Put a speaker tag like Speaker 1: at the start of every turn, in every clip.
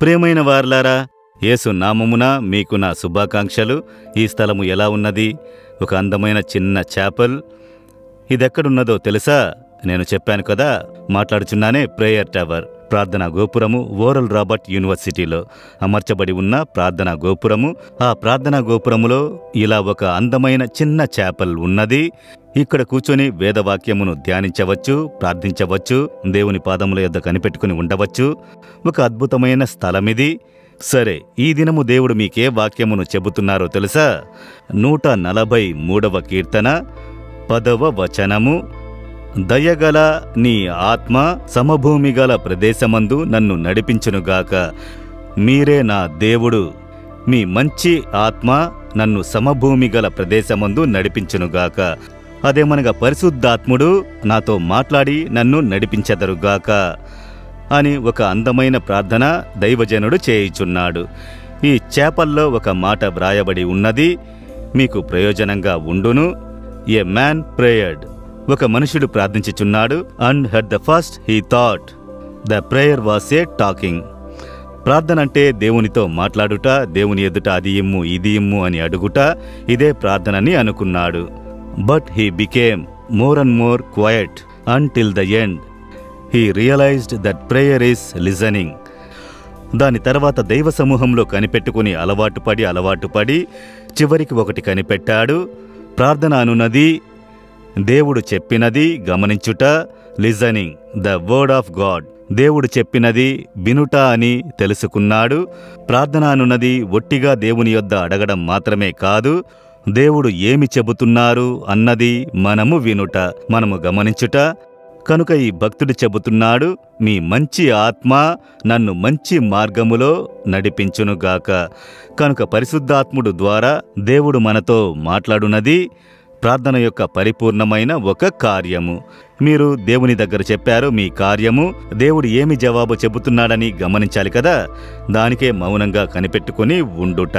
Speaker 1: ప్రేమైన వార్లారా యేసు నామమున మీకు నా శుభాకాంక్షలు. ఈ స్థలము ఎలా ఉన్నది? ఒక అందమైన చిన్న చాపల్. ఇదెక్కడున్నదో తెలుసా? నేను చెప్పాను కదా మాట్లాడుచున్నానే ప్రేయర్ టవర్. ప్రార్థనా గోపురము ఓరల్ రాబర్ట్ యూనివర్సిటీలో అమర్చబడి ఉన్న ప్రార్థనా గోపురము. ఆ ప్రార్థనా గోపురములో ఇలా ఒక అందమైన చిన్న చేపల్ ఉన్నది. ఇక్కడ కూర్చొని వేదవాక్యమును ధ్యానించవచ్చు ప్రార్థించవచ్చు దేవుని పాదముల యొద్ద కనిపెట్టుకుని ఉండవచ్చు. ఒక అద్భుతమైన స్థలమిది. సరే ఈ దినము దేవుడు మీకే వాక్యమును చెబుతున్నారో తెలుసా? నూట నలభై మూడవ కీర్తన పదవ వచనము. దయగల నీ ఆత్మ సమభూమి గల ప్రదేశమందు నన్ను నడిపించునుగాక. మీరే నా దేవుడు. మీ మంచి ఆత్మ నన్ను సమభూమి గల ప్రదేశమందు నడిపించునుగాక. అదేమనగా పరిశుద్ధాత్ముడు నాతో మాట్లాడి నన్ను నడిపించెదరుగాక అని ఒక అందమైన ప్రార్థన దైవజనుడు చేయుచున్నాడు. ఈ చేపల్లో ఒక మాట వ్రాయబడి ఉన్నది. మీకు ప్రయోజనంగా ఉండును. A man prayed. ఒక మనుషుడు ప్రార్థించుచున్నాడు and at the first he thought the prayer was a talking ప్రార్థన అంటే దేవునితో మాట్లాడుట దేవుని ఎదుట అది ఇమ్ము ఇది ఇమ్ము అని అడుగుట ఇదే ప్రార్థనని అనుకున్నాడు. But he became more and more quiet until the end he realised that prayer is listening దాని తర్వాత దైవ సమూహంలో కనిపెట్టుకుని అలవాటు పడి అలవాటు పడి చివరికి ఒకటి కనిపెట్టాడు. ప్రార్థన అనున్నది దేవుడు చెప్పినది గమనించుట listening the word of God. దేవుడు చెప్పినది వినుట అని తెలుసుకున్నాడు. ప్రార్థన అనున్నది ఒట్టిగా దేవుని యొద్ద అడగడం మాత్రమే కాదు దేవుడు ఏమి చెబుతున్నారు అన్నది మనము వినుట మనము గమనించుట. కనుక ఈ భక్తుడు చెబుతున్నాడు మీ మంచి ఆత్మ నన్ను మంచి మార్గములో నడిపించునుగాక. కనుక పరిశుద్ధాత్ముడు ద్వారా దేవుడు మనతో మాట్లాడునది ప్రార్థన యొక్క పరిపూర్ణమైన ఒక కార్యము. మీరు దేవుని దగ్గర చెప్పారు మీ కార్యము. దేవుడు ఏమి జవాబు చెబుతున్నాడని గమనించాలి కదా? దానికే మౌనంగా కనిపెట్టుకుని ఉండుట.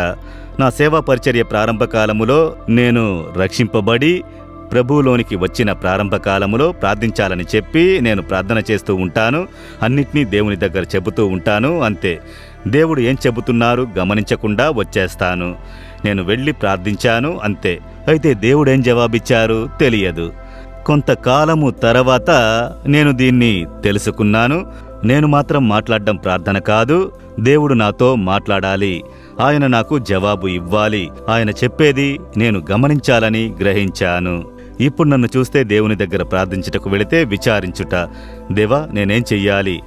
Speaker 1: నా సేవా పరిచర్య ప్రారంభ కాలములో నేను రక్షింపబడి ప్రభువులోనికి వచ్చిన ప్రారంభ కాలములో ప్రార్థించాలని చెప్పి నేను ప్రార్థన చేస్తూ ఉంటాను. అన్నిటినీ దేవుని దగ్గర చెబుతూ ఉంటాను అంతే. దేవుడు ఏం చెబుతున్నారు గమనించకుండా వచ్చేస్తాను. నేను వెళ్ళి ప్రార్థించాను అంతే. అయితే దేవుడేం జవాబిచ్చారు? తెలియదు. కొంతకాలము తర్వాత నేను దీన్ని తెలుసుకున్నాను. నేను మాత్రం మాట్లాడడం ప్రార్థన కాదు. దేవుడు నాతో మాట్లాడాలి. ఆయన నాకు జవాబు ఇవ్వాలి. ఆయన చెప్పేది నేను గమనించాలని గ్రహించాను. ఇప్పుడు నన్ను చూస్తే దేవుని దగ్గర ప్రార్థించుటకు వెళితే విచారించుట. దేవా నేనేం చెయ్యాలి?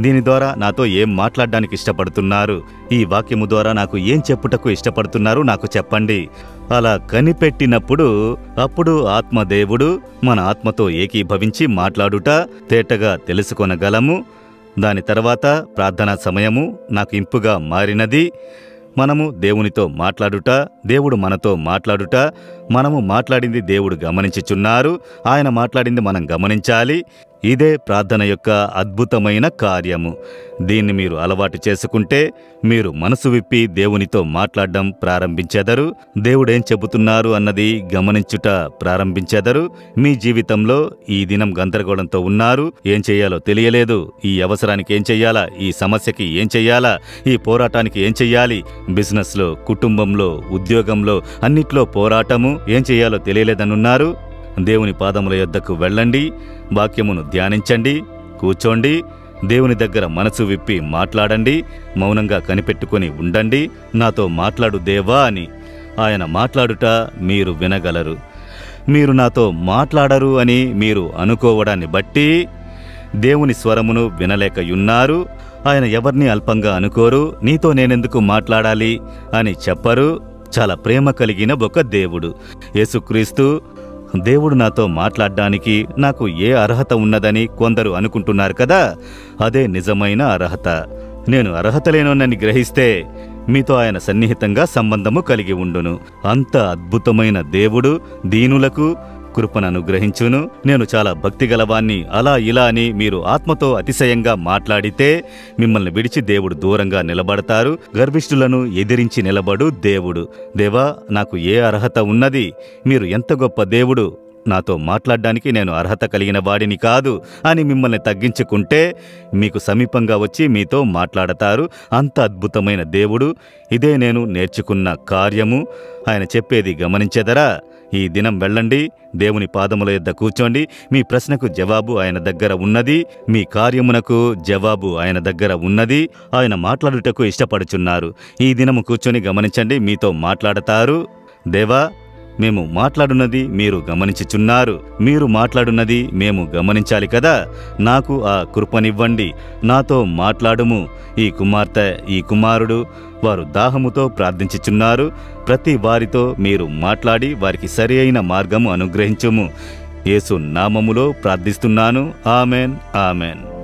Speaker 1: దీని ద్వారా నాతో ఏం మాట్లాడడానికి ఇష్టపడుతున్నారు? ఈ వాక్యము ద్వారా నాకు ఏం చెప్పుటకు ఇష్టపడుతున్నారు? నాకు చెప్పండి. అలా కనిపెట్టినప్పుడు అప్పుడు ఆత్మదేవుడు మన ఆత్మతో ఏకీభవించి మాట్లాడుట తేటగా తెలుసుకొనగలము. దాని తర్వాత ప్రార్థనా సమయము నాకు ఇంపుగా మారినది. మనము దేవునితో మాట్లాడుట దేవుడు మనతో మాట్లాడుట మనము మాట్లాడింది దేవుడు గమనించుచున్నారు. ఆయన మాట్లాడింది మనం గమనించాలి. ఇదే ప్రార్థన యొక్క అద్భుతమైన కార్యము. దీన్ని మీరు అలవాటు చేసుకుంటే మీరు మనసు విప్పి దేవునితో మాట్లాడడం ప్రారంభించెదరు. దేవుడేం చెబుతున్నారు అన్నది గమనించుట ప్రారంభించెదరు. మీ జీవితంలో ఈ దినం గందరగోళంతో ఉన్నారు. ఏం చేయాలో తెలియలేదు. ఈ అవసరానికి ఏం చెయ్యాలా ఈ సమస్యకి ఏం చెయ్యాలా ఈ పోరాటానికి ఏం చెయ్యాలి బిజినెస్లో కుటుంబంలో ఉద్యోగంలో అన్నిట్లో పోరాటము ఏం చేయాలో తెలియలేదనున్నారు. దేవుని పాదముల యొద్దకు వెళ్ళండి వాక్యమును ధ్యానించండి కూర్చోండి దేవుని దగ్గర మనసు విప్పి మాట్లాడండి మౌనంగా కనిపెట్టుకుని ఉండండి నాతో మాట్లాడు దేవా అని ఆయన మాట్లాడుట మీరు వినగలరు. మీరు నాతో మాట్లాడరు అని మీరు అనుకోవడాన్ని బట్టి దేవుని స్వరమును వినలేకయున్నారు. ఆయన ఎవరిని అల్పంగా అనుకోరు నీతో నేనెందుకు మాట్లాడాలి అని చెప్పరు. చాలా ప్రేమ కలిగిన ఒక దేవుడు. యేసుక్రీస్తు దేవుడు నాతో మాట్లాడ్డానికి నాకు ఏ అర్హత ఉన్నదని కొందరు అనుకుంటున్నారు కదా? అదే నిజమైన అర్హత. నేను అర్హత లేనోనని గ్రహిస్తే మీతో ఆయన సన్నిహితంగా సంబంధము కలిగి ఉండును. అంత అద్భుతమైన దేవుడు దీనులకు కృపను అనుగ్రహించును. నేను చాలా భక్తిగలవాన్ని అలా ఇలా అని మీరు ఆత్మతో అతిశయంగా మాట్లాడితే మిమ్మల్ని విడిచి దేవుడు దూరంగా నిలబడతారు. గర్భిష్ఠులను ఎదిరించి నిలబడు దేవుడు. దేవా నాకు ఏ అర్హత ఉన్నది? మీరు ఎంత గొప్ప దేవుడు? నాతో మాట్లాడడానికి నేను అర్హత కలిగిన వాడిని కాదు అని మిమ్మల్ని తగ్గించుకుంటే మీకు సమీపంగా వచ్చి మీతో మాట్లాడతారు. అంత అద్భుతమైన దేవుడు. ఇదే నేను నేర్చుకున్న కార్యము. ఆయన చెప్పేది గమనించెదరా? ఈ దినం వెళ్ళండి దేవుని పాదముల యొద్ద కూర్చోండి మీ ప్రశ్నకు జవాబు ఆయన దగ్గర ఉన్నది మీ కార్యమునకు జవాబు ఆయన దగ్గర ఉన్నది ఆయన మాట్లాడుటకు ఇష్టపడుచున్నారు. ఈ దినము కూర్చొని గమనించండి మీతో మాట్లాడతారు. దేవా మేము మాట్లాడున్నది మీరు గమనించుచున్నారు. మీరు మాట్లాడున్నది మేము గమనించాలి కదా. నాకు ఆ కృపనివ్వండి. నాతో మాట్లాడుము. ఈ కుమార్తె ఈ కుమారుడు వారు దాహముతో ప్రార్థించుచున్నారు. ప్రతి వారితో మీరు మాట్లాడి వారికి సరి అయిన మార్గము అనుగ్రహించుము. యేసు నామములో ప్రార్థిస్తున్నాను. Amen amen.